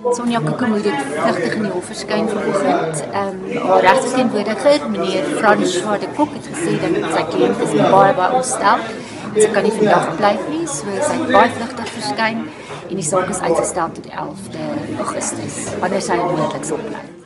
Sonja Kokemoed het vlugtig in die hof verskyn vanoggend. Ehm um, haar regsteenwoordiger, meneer François de Kok het gesê dat sy kliënt is baie baie ontstel. Sy kan nie vandag bly nie, so sy het baie vlugtig verskyn en die saak is uitgestel tot 11de Augustus wanneer sy moontlik sal bly.